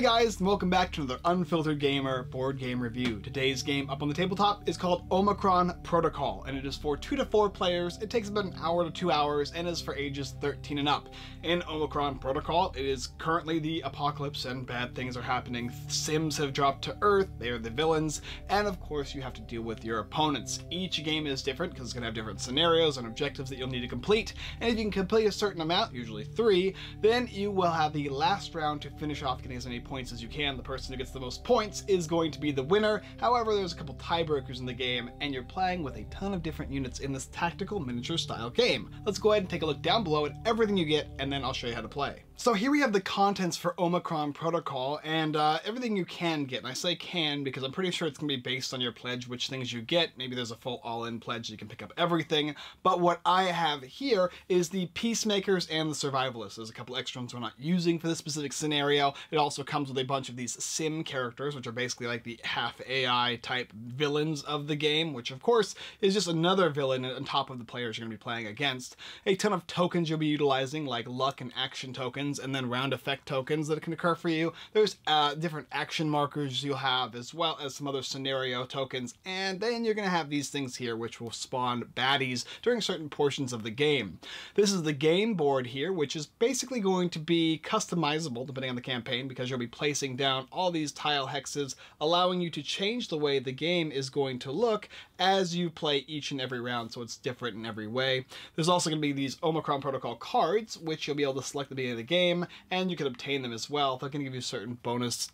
Hey guys, and welcome back to another Unfiltered Gamer board game review. Today's game up on the tabletop is called Omicron Protocol, and it is for two to four players. It takes about an hour to two hours and is for ages 13 and up. In Omicron Protocol, it is currently the apocalypse and bad things are happening. Sims have dropped to Earth, they are the villains, and of course you have to deal with your opponents. Each game is different because it's going to have different scenarios and objectives that you'll need to complete, and if you can complete a certain amount, usually three, then you will have the last round to finish off getting as many points as you can. The person who gets the most points is going to be the winner. However, there's a couple tiebreakers in the game, and you're playing with a ton of different units in this tactical miniature style game. Let's go ahead and take a look down below at everything you get, and then I'll show you how to play. So here we have the contents for Omicron Protocol and uh, everything you can get. And I say can because I'm pretty sure it's going to be based on your pledge, which things you get. Maybe there's a full all-in pledge, you can pick up everything. But what I have here is the Peacemakers and the Survivalists. There's a couple extra ones we're not using for this specific scenario. It also comes with a bunch of these sim characters, which are basically like the half AI type villains of the game, which of course is just another villain on top of the players you're going to be playing against. A ton of tokens you'll be utilizing, like luck and action tokens tokens and then round effect tokens that can occur for you. There's uh, different action markers you'll have as well as some other scenario tokens. And then you're going to have these things here which will spawn baddies during certain portions of the game. This is the game board here, which is basically going to be customizable depending on the campaign because you'll be placing down all these tile hexes, allowing you to change the way the game is going to look as you play each and every round, so it's different in every way. There's also going to be these Omicron Protocol cards, which you'll be able to select at the beginning of the game game, and you can obtain them as well. They're going to give you certain bonus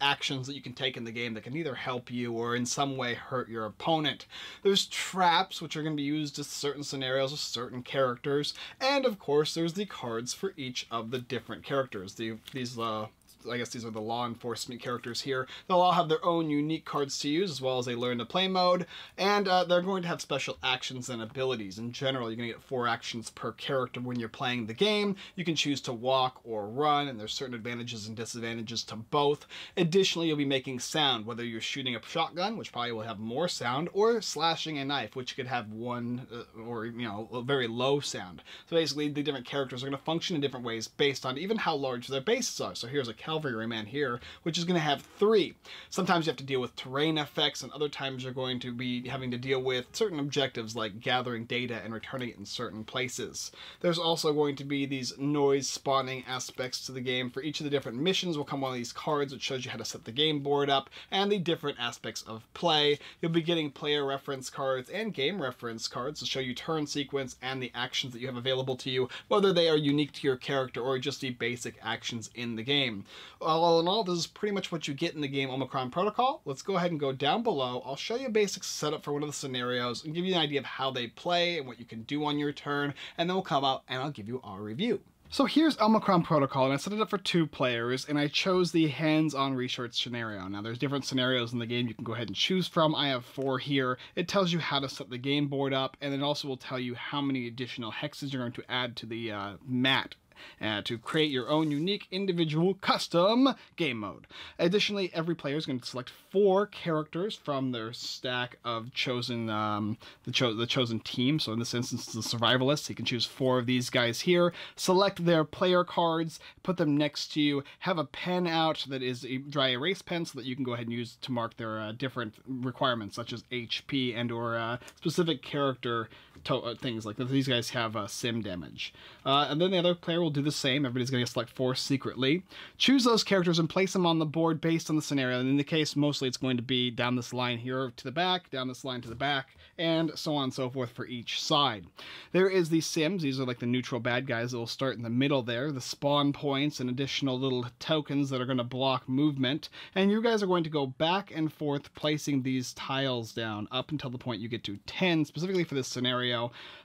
actions that you can take in the game that can either help you or in some way hurt your opponent. There's traps, which are going to be used in certain scenarios with certain characters, and of course there's the cards for each of the different characters. The, these uh, I guess these are the law enforcement characters here. They'll all have their own unique cards to use as well as a learn to play mode, and uh, they're going to have special actions and abilities. In general, you're going to get four actions per character when you're playing the game. You can choose to walk or run, and there's certain advantages and disadvantages to both. Additionally, you'll be making sound, whether you're shooting a shotgun, which probably will have more sound, or slashing a knife, which could have one uh, or, you know, a very low sound. So basically, the different characters are going to function in different ways based on even how large their bases are. So here's a cavalryman here, which is going to have three. Sometimes you have to deal with terrain effects, and other times you're going to be having to deal with certain objectives like gathering data and returning it in certain places. There's also going to be these noise spawning aspects to the game. For each of the different missions will come one of these cards which shows you how to set the game board up and the different aspects of play. You'll be getting player reference cards and game reference cards to show you turn sequence and the actions that you have available to you, whether they are unique to your character or just the basic actions in the game. All in all, this is pretty much what you get in the game Omicron Protocol. Let's go ahead and go down below. I'll show you a basic setup for one of the scenarios and give you an idea of how they play and what you can do on your turn, and then we'll come out and I'll give you our review. So here's Omicron Protocol, and I set it up for two players, and I chose the hands-on research scenario. Now, there's different scenarios in the game you can go ahead and choose from. I have four here. It tells you how to set the game board up, and it also will tell you how many additional hexes you're going to add to the uh, mat uh, to create your own unique individual custom game mode. Additionally, every player is going to select four characters from their stack of chosen um, the, cho the chosen team. So in this instance, the survivalists. You can choose four of these guys here. Select their player cards, put them next to you. Have a pen out that is a dry erase pen so that you can go ahead and use to mark their uh, different requirements, such as HP and or uh, specific character things like. These guys have uh, sim damage. Uh, and then the other player will do the same. Everybody's going to select four secretly. Choose those characters and place them on the board based on the scenario. And in the case, mostly it's going to be down this line here to the back, down this line to the back, and so on and so forth for each side. There is the sims. These are like the neutral bad guys that will start in the middle there. The spawn points and additional little tokens that are going to block movement. And you guys are going to go back and forth placing these tiles down up until the point you get to 10, specifically for this scenario.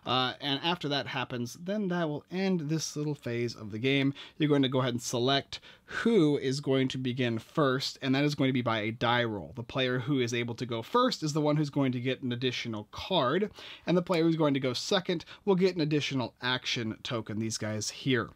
Uh, and after that happens, then that will end this little phase of the game. You're going to go ahead and select who is going to begin first, and that is going to be by a die roll. The player who is able to go first is the one who's going to get an additional card, and the player who's going to go second will get an additional action token, these guys here.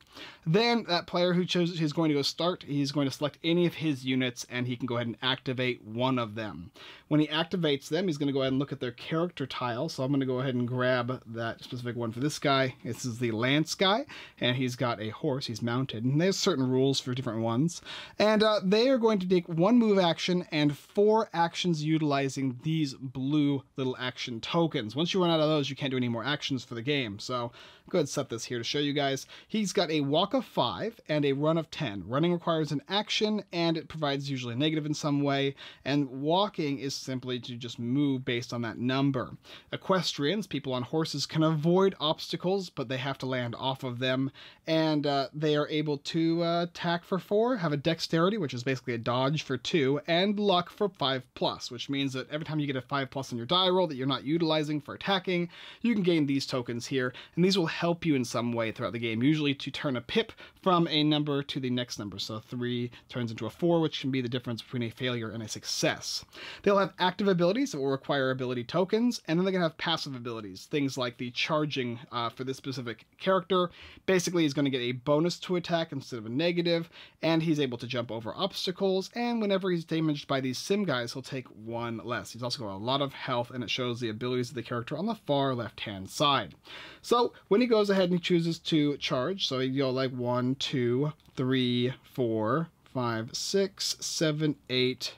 Then that player who chose is going to go start, he's going to select any of his units, and he can go ahead and activate one of them. When he activates them, he's going to go ahead and look at their character tile, so I'm going to go ahead and grab that specific one for this guy. This is the Lance guy, and he's got a horse, he's mounted, and there's certain rules for different ones. And uh, they are going to take one move action and four actions utilizing these blue little action tokens. Once you run out of those, you can't do any more actions for the game. So go ahead and set this here to show you guys. He's got a walk of 5 and a run of 10. Running requires an action and it provides usually negative in some way, and walking is simply to just move based on that number. Equestrians, people on horses, can avoid obstacles, but they have to land off of them, and uh, they are able to uh, attack for 4, have a dexterity, which is basically a dodge for 2, and luck for 5 plus, which means that every time you get a 5 plus on your die roll that you're not utilizing for attacking, you can gain these tokens here, and these will help you in some way throughout the game, usually to turn a pip from a number to the next number. So 3 turns into a 4, which can be the difference between a failure and a success. They'll have active abilities that will require ability tokens, and then they're going to have passive abilities, things like the charging uh, for this specific character. Basically, he's going to get a bonus to attack instead of a negative, and he's able to jump over obstacles, and whenever he's damaged by these sim guys, he'll take one less. He's also got a lot of health, and it shows the abilities of the character on the far left-hand side. So when he goes ahead and he chooses to charge. So you go like one, two, three, four, five, six, seven, eight,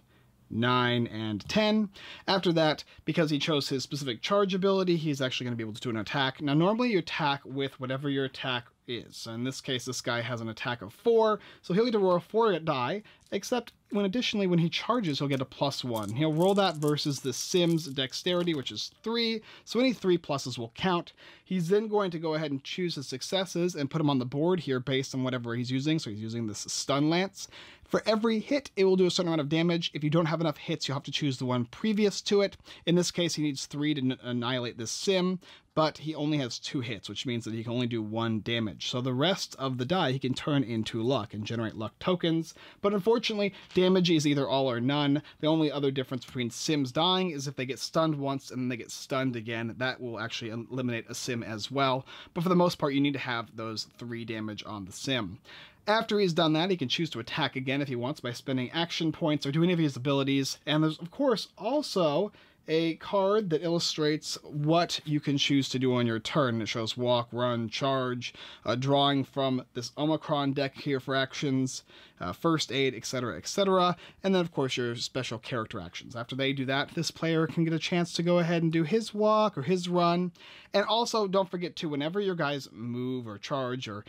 9, and 10. After that, because he chose his specific charge ability, he's actually going to be able to do an attack. Now, normally you attack with whatever your attack is. So in this case, this guy has an attack of 4, so he'll need to roll a 4 die, except when additionally when he charges, he'll get a plus 1. He'll roll that versus the Sim's dexterity, which is 3, so any 3 pluses will count. He's then going to go ahead and choose his successes and put them on the board here based on whatever he's using. So he's using this Stun Lance. For every hit, it will do a certain amount of damage. If you don't have enough hits, you'll have to choose the one previous to it. In this case, he needs 3 to uh, annihilate this Sim, but he only has two hits, which means that he can only do one damage. So the rest of the die he can turn into luck and generate luck tokens. But unfortunately, damage is either all or none. The only other difference between Sims dying is if they get stunned once and then they get stunned again. That will actually eliminate a Sim as well. But for the most part, you need to have those three damage on the Sim. After he's done that, he can choose to attack again if he wants by spending action points or doing any of his abilities. And there's, of course, also a card that illustrates what you can choose to do on your turn. It shows walk, run, charge, uh, drawing from this Omicron deck here for actions, uh, first aid, etc., etc., and then of course your special character actions. After they do that, this player can get a chance to go ahead and do his walk or his run. And also, don't forget to whenever your guys move or charge or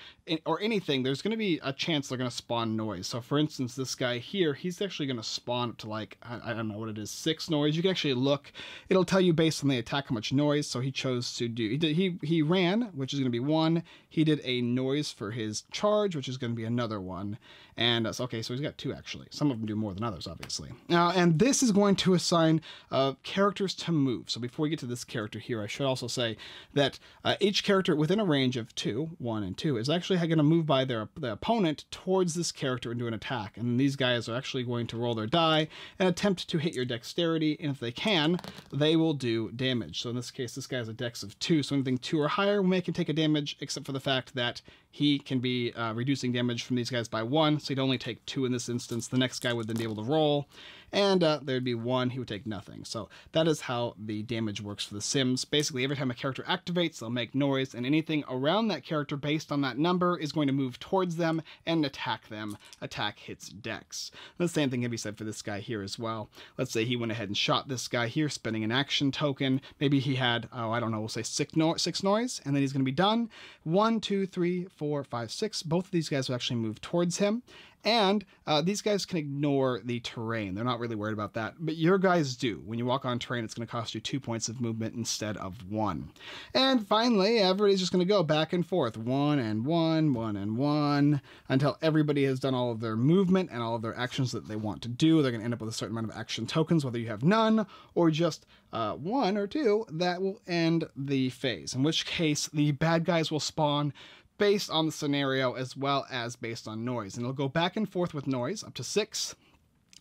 or anything, there's going to be a chance they're going to spawn noise. So, for instance, this guy here, he's actually going to spawn up to like I, I don't know what it is, six noise. You can actually look; it'll tell you based on the attack how much noise. So he chose to do he did, he he ran, which is going to be one. He did a noise for his charge, which is going to be another one. And uh, okay, so he's got two actually. Some of them do more than others, obviously. Now, and this is going to assign uh, characters to move. So before we get to this character here, I should also say that uh, each character within a range of two, one and two, is actually going to move by their, their opponent towards this character and do an attack. And these guys are actually going to roll their die and attempt to hit your dexterity. And if they can, they will do damage. So in this case, this guy has a dex of two. So anything two or higher will make him take a damage, except for the fact that he can be uh, reducing damage from these guys by one, so he'd only take two in this instance. The next guy would then be able to roll, and uh, there'd be one, he would take nothing. So that is how the damage works for the Sims. Basically, every time a character activates, they'll make noise, and anything around that character based on that number is going to move towards them and attack them. Attack hits dex. The same thing can be said for this guy here as well. Let's say he went ahead and shot this guy here, spending an action token. Maybe he had, oh, I don't know, we'll say six, no six noise, and then he's going to be done. One, two, three, four, five, six. Both of these guys will actually move towards him. And uh, these guys can ignore the terrain. They're not really worried about that. But your guys do. When you walk on terrain, it's going to cost you two points of movement instead of one. And finally, everybody's just going to go back and forth. One and one, one and one, until everybody has done all of their movement and all of their actions that they want to do. They're going to end up with a certain amount of action tokens, whether you have none or just uh, one or two, that will end the phase. In which case, the bad guys will spawn based on the scenario as well as based on noise. And it'll go back and forth with noise up to six.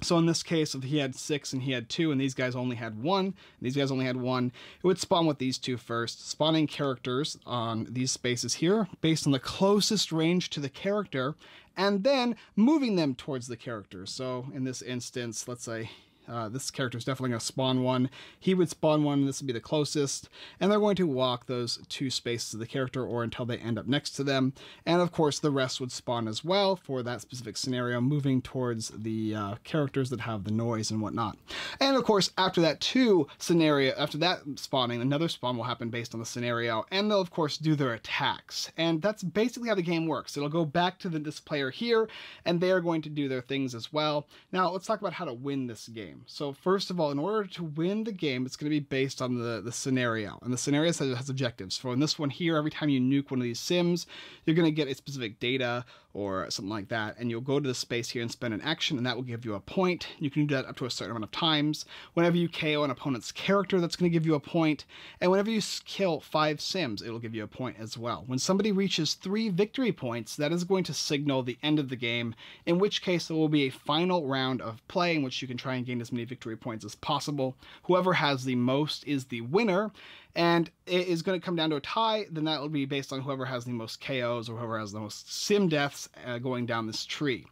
So in this case, if he had six and he had two, and these guys only had one, these guys only had one, it would spawn with these two first, spawning characters on these spaces here based on the closest range to the character, and then moving them towards the character. So in this instance, let's say Uh, this character is definitely going to spawn one. He would spawn one, this would be the closest, and they're going to walk those two spaces of the character or until they end up next to them. And of course, the rest would spawn as well for that specific scenario, moving towards the uh, characters that have the noise and whatnot. And of course, after that two scenario, after that spawning, another spawn will happen based on the scenario, and they'll of course do their attacks. And that's basically how the game works. It'll go back to the, this player here, and they're going to do their things as well. Now, let's talk about how to win this game. So first of all, in order to win the game, it's going to be based on the, the scenario. And the scenario has, has objectives. For in this one here, every time you nuke one of these sims, you're going to get a specific data or something like that, and you'll go to the space here and spend an action, and that will give you a point. You can do that up to a certain amount of times. Whenever you KO an opponent's character, that's going to give you a point, and whenever you kill five sims, it'll give you a point as well. When somebody reaches three victory points, that is going to signal the end of the game, in which case there will be a final round of play in which you can try and gain as many victory points as possible. Whoever has the most is the winner, and it is going to come down to a tie, then that will be based on whoever has the most KOs or whoever has the most sim deaths uh, going down this tree.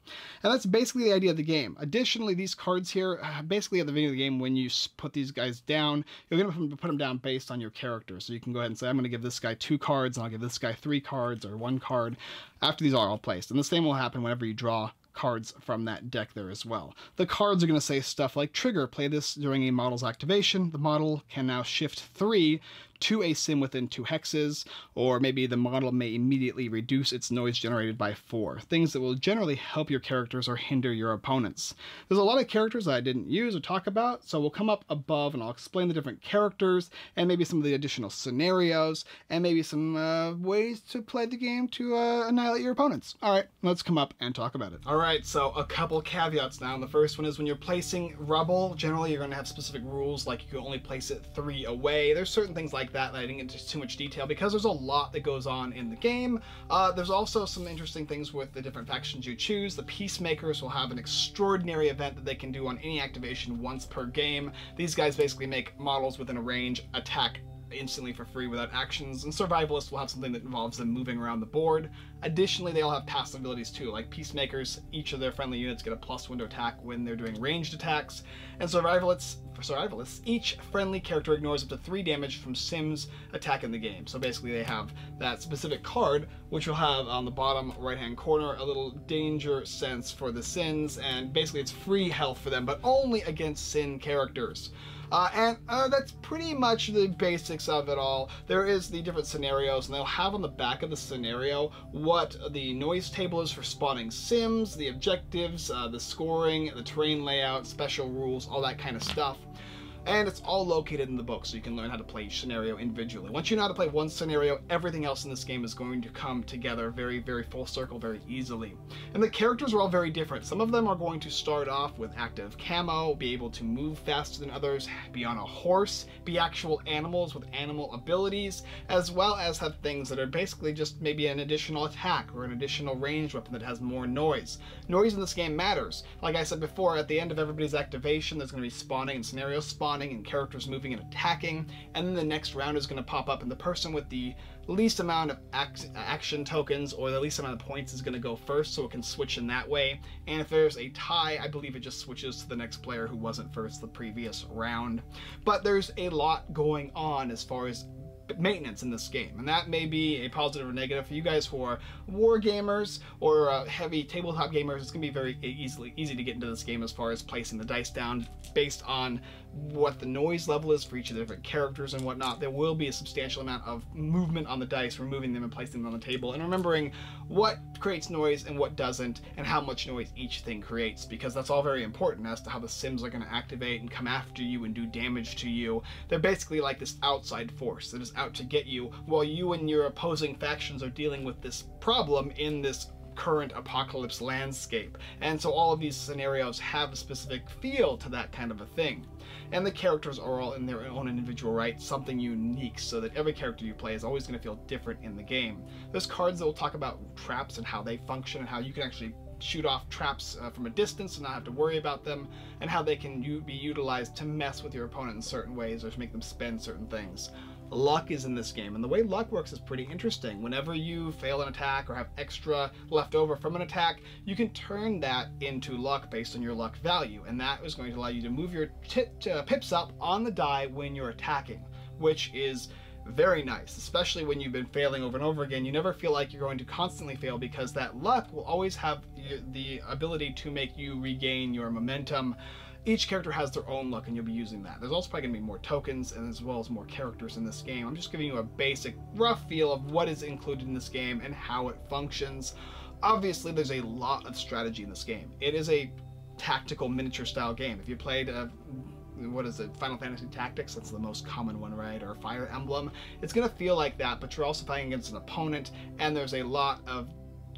And that's basically the idea of the game. Additionally, these cards here, uh, basically at the beginning of the game, when you put these guys down, you're going to put them down based on your character. So you can go ahead and say, I'm going to give this guy two cards, and I'll give this guy three cards or one card after these are all placed. And the same will happen whenever you draw cards from that deck there as well. The cards are going to say stuff like trigger, play this during a model's activation. The model can now shift three to a sim within two hexes, or maybe the model may immediately reduce its noise generated by four, things that will generally help your characters or hinder your opponents. There's a lot of characters that I didn't use or talk about, so we'll come up above and I'll explain the different characters and maybe some of the additional scenarios and maybe some uh, ways to play the game to uh, annihilate your opponents. All right, let's come up and talk about it. All right, so a couple caveats now. The first one is when you're placing rubble, generally you're going to have specific rules like you can only place it three away. There's certain things like like that that I didn't get into too much detail because there's a lot that goes on in the game. Uh, there's also some interesting things with the different factions you choose. The Peacemakers will have an extraordinary event that they can do on any activation once per game. These guys basically make models within a range attack instantly for free without actions, and Survivalists will have something that involves them moving around the board. Additionally, they all have passive abilities too, like Peacemakers, each of their friendly units get a plus one to attack when they're doing ranged attacks, and Survivalists, for Survivalists, each friendly character ignores up to three damage from Sims attack in the game. So basically they have that specific card, which will have on the bottom right hand corner a little danger sense for the Sims, and basically it's free health for them, but only against Sim characters. Uh, and uh, that's pretty much the basics of it all. There is the different scenarios, and they'll have on the back of the scenario what the noise table is for spawning sims, the objectives, uh, the scoring, the terrain layout, special rules, all that kind of stuff and it's all located in the book so you can learn how to play each scenario individually. Once you know how to play one scenario, everything else in this game is going to come together very, very full circle very easily. And the characters are all very different. Some of them are going to start off with active camo, be able to move faster than others, be on a horse, be actual animals with animal abilities, as well as have things that are basically just maybe an additional attack or an additional ranged weapon that has more noise. Noise in this game matters. Like I said before, at the end of everybody's activation, there's going to be spawning and scenario spawning spawning and characters moving and attacking, and then the next round is going to pop up and the person with the least amount of ac action tokens or the least amount of points is going to go first so it can switch in that way. And if there's a tie, I believe it just switches to the next player who wasn't first the previous round. But there's a lot going on as far as maintenance in this game and that may be a positive or negative for you guys who are war gamers or uh, heavy tabletop gamers it's gonna be very easily easy to get into this game as far as placing the dice down based on what the noise level is for each of the different characters and whatnot, there will be a substantial amount of movement on the dice, removing them and placing them on the table, and remembering what creates noise and what doesn't, and how much noise each thing creates, because that's all very important as to how the Sims are going to activate and come after you and do damage to you. They're basically like this outside force that is out to get you, while you and your opposing factions are dealing with this problem in this current apocalypse landscape. And so all of these scenarios have a specific feel to that kind of a thing. And the characters are all in their own individual right, something unique, so that every character you play is always going to feel different in the game. There's cards that will talk about traps and how they function and how you can actually shoot off traps uh, from a distance and not have to worry about them, and how they can be utilized to mess with your opponent in certain ways or to make them spend certain things. Luck is in this game. And the way luck works is pretty interesting. Whenever you fail an attack or have extra left over from an attack, you can turn that into luck based on your luck value. And that is going to allow you to move your uh, pips up on the die when you're attacking, which is very nice, especially when you've been failing over and over again. You never feel like you're going to constantly fail because that luck will always have the ability to make you regain your momentum each character has their own look and you'll be using that. There's also probably going to be more tokens and as well as more characters in this game. I'm just giving you a basic rough feel of what is included in this game and how it functions. Obviously there's a lot of strategy in this game. It is a tactical miniature style game. If you played uh, what is it, Final Fantasy Tactics, that's the most common one, right? Or Fire Emblem. It's gonna feel like that, but you're also fighting against an opponent, and there's a lot of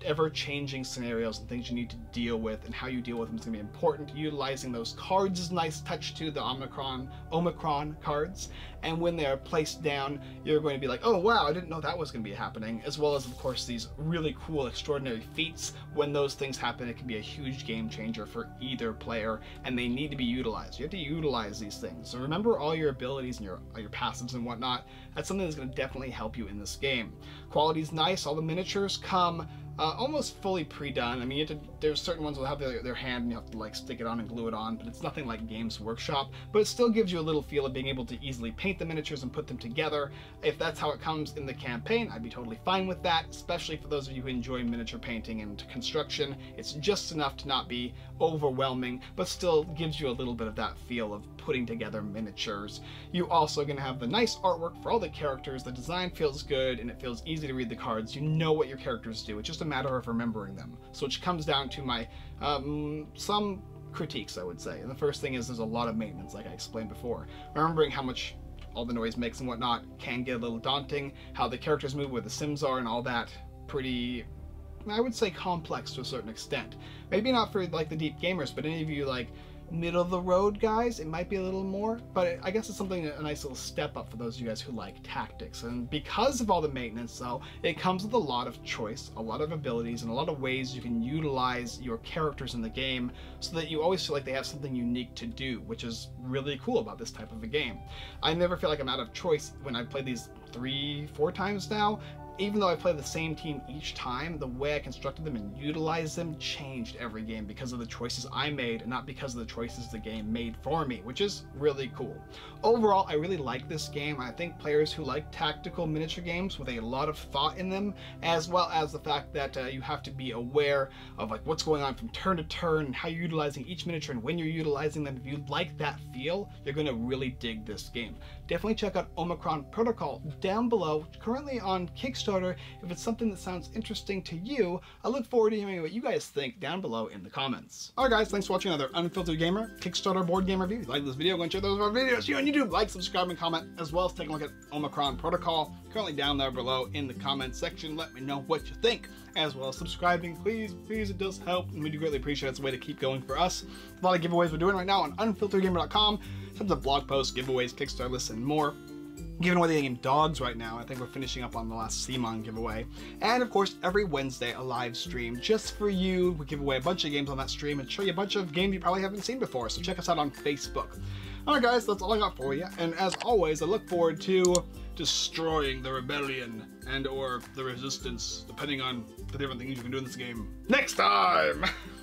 ever-changing scenarios and things you need to deal with and how you deal with them is going to be important. Utilizing those cards is a nice touch to the Omicron Omicron cards and when they're placed down you're going to be like oh wow I didn't know that was going to be happening as well as of course these really cool extraordinary feats when those things happen it can be a huge game changer for either player and they need to be utilized. You have to utilize these things. So remember all your abilities and your, your passives and whatnot. That's something that's going to definitely help you in this game. Quality's nice. All the miniatures come uh, almost fully pre-done. I mean, to, there's certain ones will have their, their, hand and you have to like stick it on and glue it on, but it's nothing like Games Workshop. But it still gives you a little feel of being able to easily paint the miniatures and put them together. If that's how it comes in the campaign, I'd be totally fine with that, especially for those of you who enjoy miniature painting and construction. It's just enough to not be overwhelming, but still gives you a little bit of that feel of putting together miniatures. You also to have the nice artwork for all the characters. The design feels good and it feels easy to read the cards. You know what your characters do. It's just a matter of remembering them. So which comes down to my um, some critiques, I would say. And the first thing is there's a lot of maintenance, like I explained before. Remembering how much all the noise makes and whatnot can get a little daunting. How the characters move, where the sims are, and all that. Pretty, I would say, complex to a certain extent. Maybe not for like the deep gamers, but any of you like middle of the road guys, it might be a little more, but I guess it's something, a nice little step up for those of you guys who like tactics. And because of all the maintenance though, it comes with a lot of choice, a lot of abilities, and a lot of ways you can utilize your characters in the game so that you always feel like they have something unique to do, which is really cool about this type of a game. I never feel like I'm out of choice when I play these three, four times now, even though I play the same team each time, the way I constructed them and utilized them changed every game because of the choices I made and not because of the choices the game made for me, which is really cool. Overall, I really like this game. I think players who like tactical miniature games with a lot of thought in them, as well as the fact that uh, you have to be aware of like what's going on from turn to turn and how you're utilizing each miniature and when you're utilizing them. If you like that feel, you're going to really dig this game. Definitely check out Omicron Protocol down below, currently on Kickstarter. If it's something that sounds interesting to you, I look forward to hearing what you guys think down below in the comments. Alright guys, thanks for watching another Unfiltered Gamer Kickstarter board game review. If you like this video, go and check those other videos here on YouTube. Like, subscribe, and comment, as well as take a look at Omicron Protocol, currently down there below in the comments section. Let me know what you think, as well as subscribing. Please, please, it does help, and we do greatly appreciate it. It's a way to keep going for us. A lot of giveaways we're doing right now on unfilteredgamer.com. Tons of blog posts, giveaways, Kickstarter lists, and more giving away the game Dogs right now. I think we're finishing up on the last CMON giveaway. And of course, every Wednesday, a live stream just for you. We give away a bunch of games on that stream and show you a bunch of games you probably haven't seen before. So check us out on Facebook. Alright guys, that's all I got for you. And as always, I look forward to destroying the rebellion and or the resistance, depending on the different things you can do in this game. Next time!